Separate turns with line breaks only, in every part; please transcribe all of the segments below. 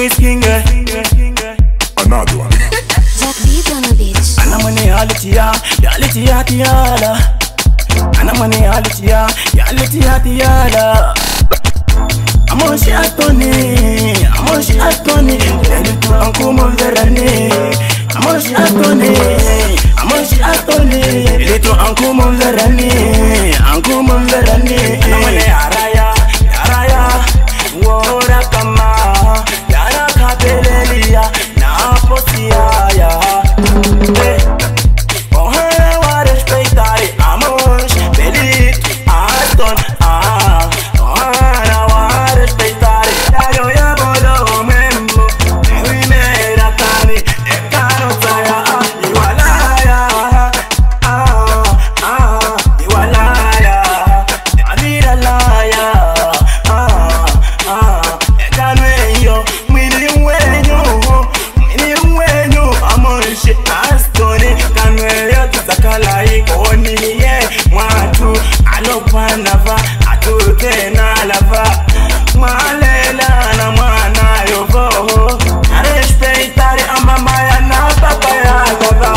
always kinga
Another one.
Jack beat on a bitch.
أنا مني عليتي يا يا عليتي يا تيالا أنا مني عليتي يا يا عليتي يا تيالا أموشي أتوني أموشي أتوني ليلتو أنكو مفزرني أموشي أتوني أموشي أتوني ليلتو أنكو مفزرني أنكو مفزرني she astoni kanweleta zakalaikoni oh, ye mwatu anopanava atutenalava mwalela na mwana yovoho arespeitari amamaya na papa yagava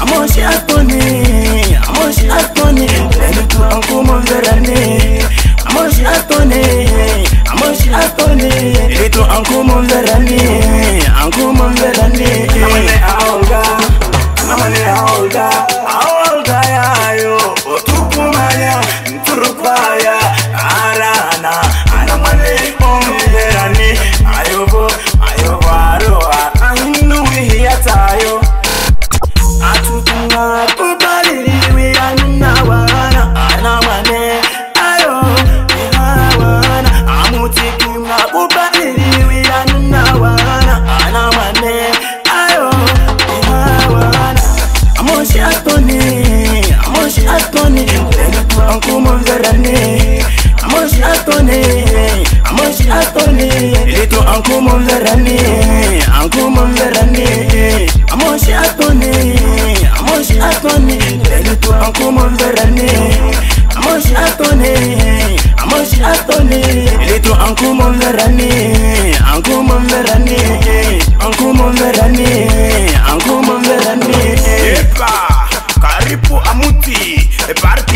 amoshi astoni amoshi astoni lenutu ankumovzerani amoshi astoni amoshi astoni letu ankumovzerani ankumo verani amoshi atoni amoshi atoni lelutu ankumo verani ankumo verani amoshi atoni amoshi atoni lelutu ankumo verani amoshi atoni amoshi atoni lelutu ankumo verani ankumo verani ankumo verani ankumo verani
Epa, karibu amuti, parti